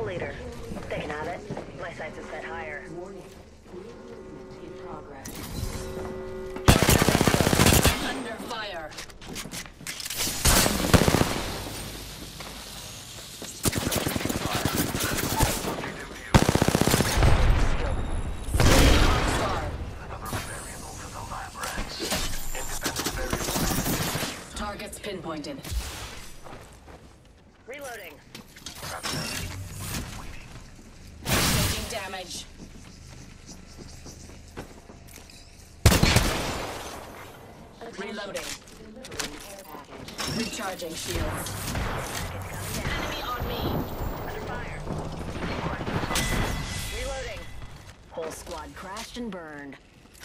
kill leader. They can have it. My sights are set higher. Warning. In progress. Under fire. Targets pinpointed. Reloading. Taking damage. Reloading. Recharging shields. Enemy on me. Under fire. Reloading. Whole squad crashed and burned.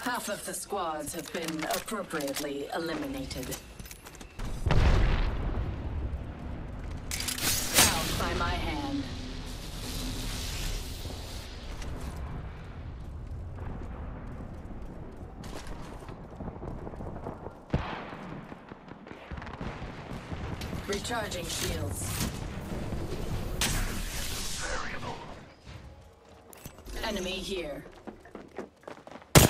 Half of the squads have been appropriately eliminated. Bound by my hand. Recharging shields. Variable. Enemy here. Ring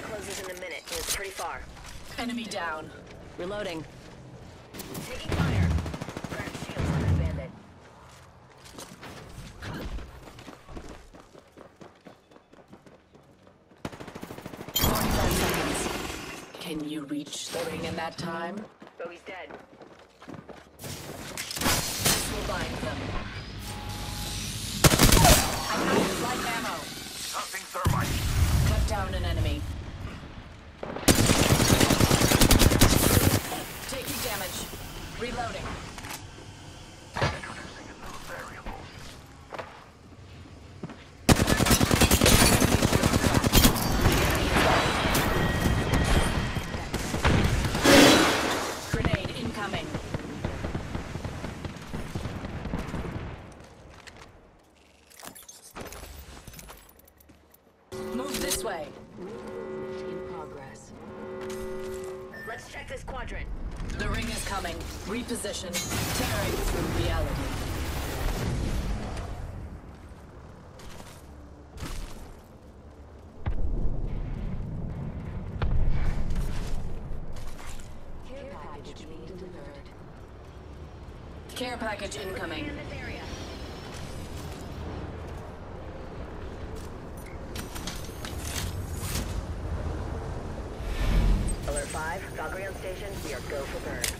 closes in a minute. and It's pretty far. Enemy down. Reloading. Taking fire. Cracked shields on that bandit. Forty-five seconds. Can you reach the ring in that time? This them. I have light ammo. Tossing thermite. Cut down an enemy. Taking damage. Reloading. Care package incoming. Alert 5, Valkyrie on station. We are go for burn.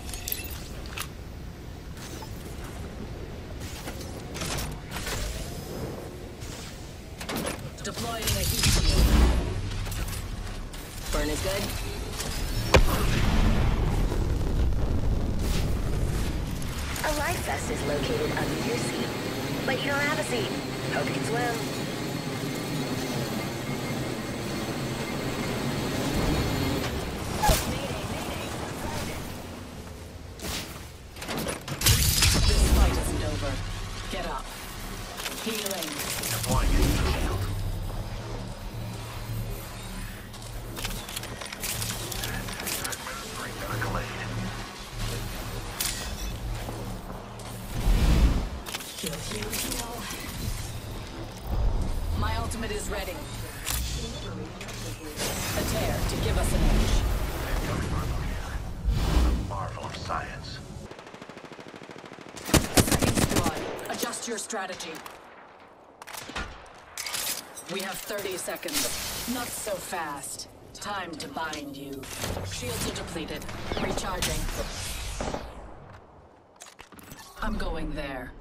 Life vest is located under your seat. But you don't have a seat. Hope you can swim. My ultimate is ready. A tear to give us an edge. A marvel of science. Second squad, adjust your strategy. We have 30 seconds. Not so fast. Time to bind you. Shields are depleted. Recharging. I'm going there.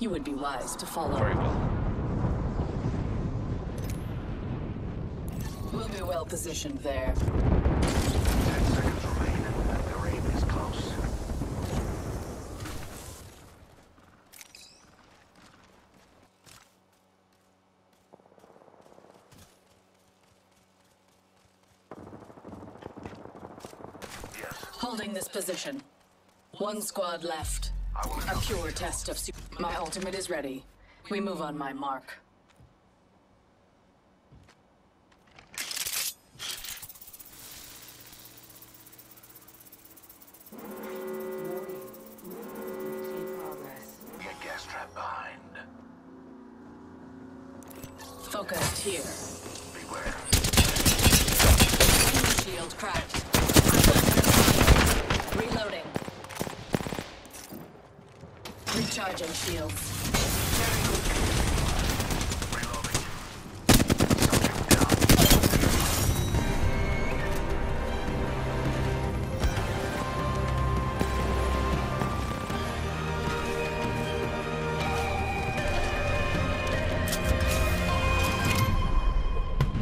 You would be wise to follow. Very well. We'll be well positioned there. Ten seconds remain. Their aim is close. Yes, Holding this position. One squad left. A pure test of su- my ultimate is ready. We move on my mark. Get gas trap behind. Focused here. Recharging shields.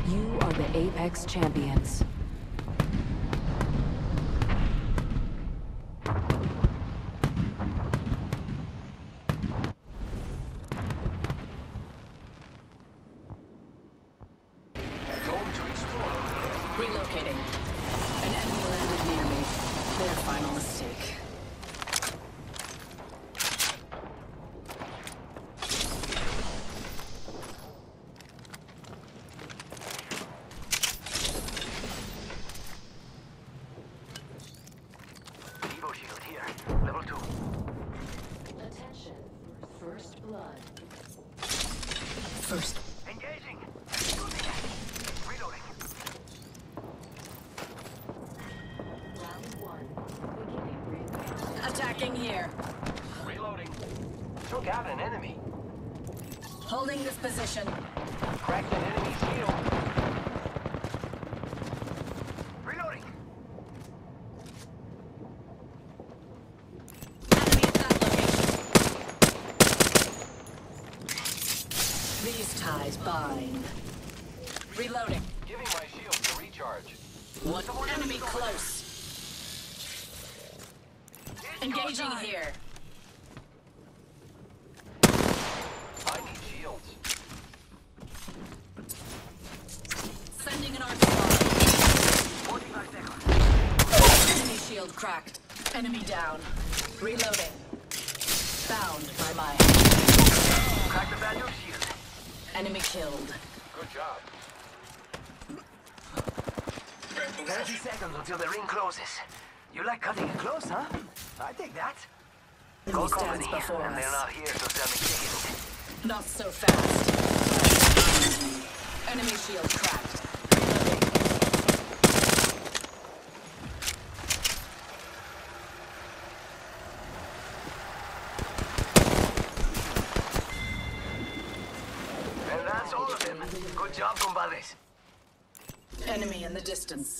You are the Apex Champions. Reloading here. Reloading. Took out an enemy. Holding this position. Cracked an enemy's shield. Bind. Reloading. shield cracked. Enemy down. Reloading. Bound by mine. Crack the value shield. Enemy killed. Good job. 30 seconds until the ring closes. You like cutting it close, huh? I take that. Go company, before and they're not here, so damn it. Not so fast. Enemy shield cracked. distance.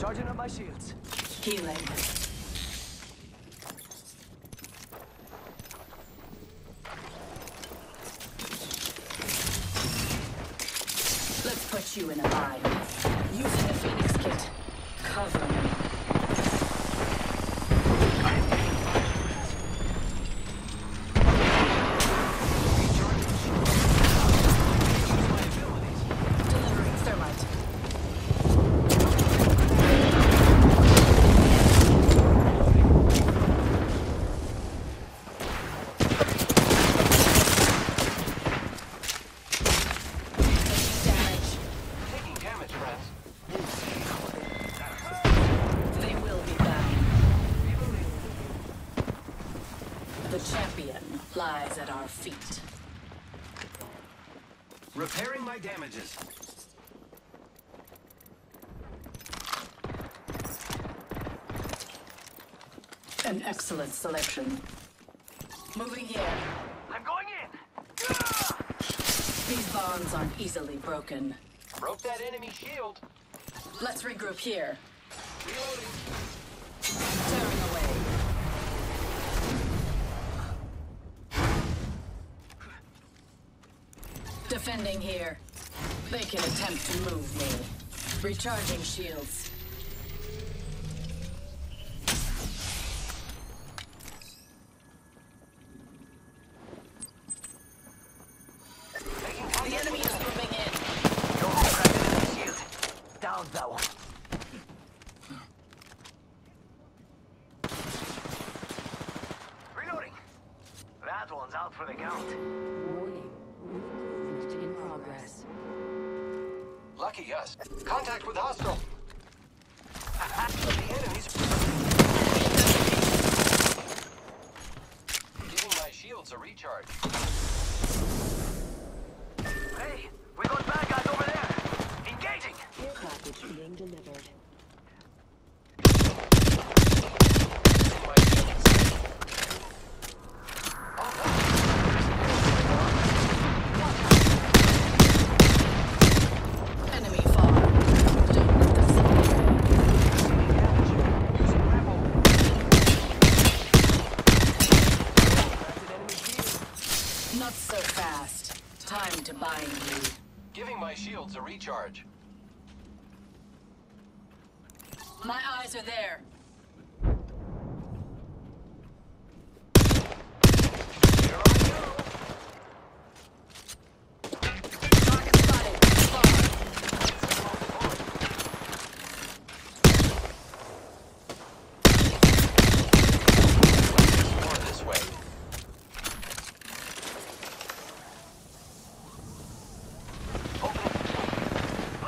Charging up my shields. Healing. Damages. An excellent selection. Moving here. I'm going in. These bonds aren't easily broken. Broke that enemy shield. Let's regroup here. Reloading. Tearing away. Defending here. They can attempt to move me. Recharging shields. Us. Contact with hostile. the enemies. Giving my shields a recharge. Hey, we got bad guys over there. Engaging. Care package being delivered. Giving my shields. Enemy far. Don't let them see you. Using grapple. Cracked an enemy shield. Not so fast. Time to bind you. Giving my shields a recharge. My eyes are there. Here I go. Target spotted. Far. More this way.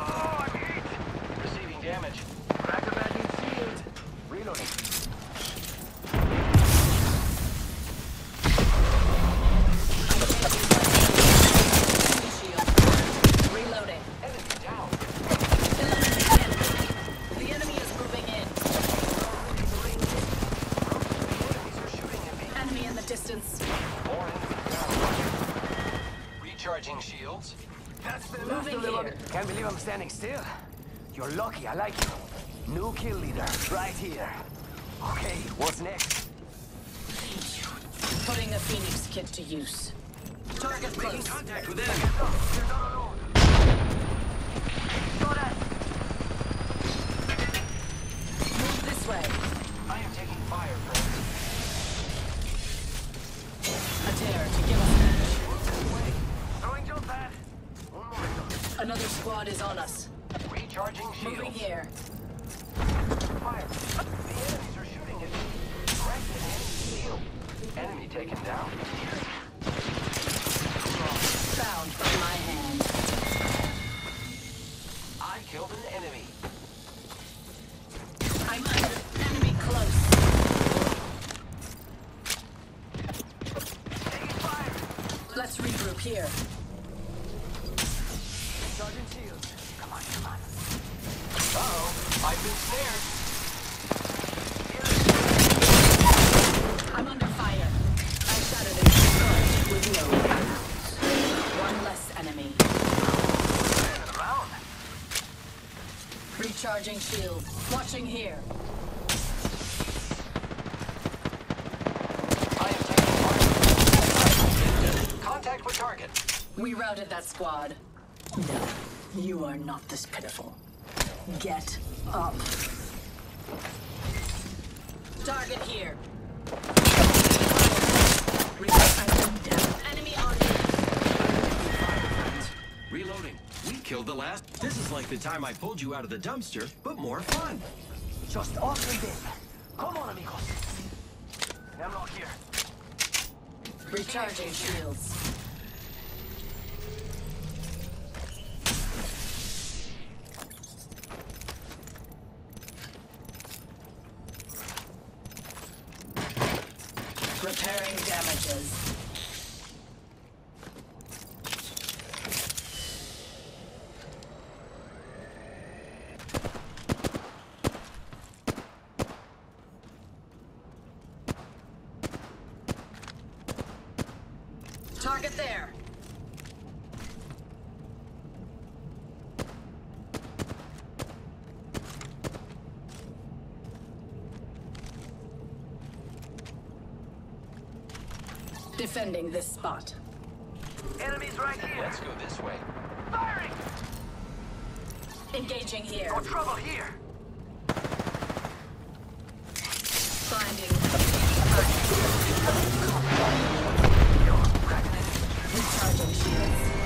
Oh, I'm hit. Receiving damage. Crack a bad new shield. Reloading. Shield. Reloading. Enemy down. The enemy is moving in. The enemies are shooting at me. Enemy in the distance. More enemies down. Recharging shields. That's the last Moving of them. Can't believe I'm standing still. You're lucky, I like you. New kill leader, right here. Okay, what's next? Putting the Phoenix kit to use. Target close. Contact with enemy. You're not alone. Got it. Move this way. I am taking fire, friends. Another squad is on us. Recharging Moving here. Fire. The enemies are shooting at me. Crack an enemy shield. Enemy taken down. Found by my hand. I killed an enemy. I'm under enemy close. Fire. Let's regroup here. Recharging shield. Watching here. I am taking fire. Contact with target. We routed that squad. No, you are not this pitiful. Get up. Target here. Enemy on me. Reloading. We killed the last. This is like the time I pulled you out of the dumpster, but more fun. Just off and in. Come on, amigos. I'm not here. Recharging shields. Repairing damages. Defending this spot. Enemies right here. Let's go this way. Firing! Engaging here. No trouble here. Finding. Recharging shields.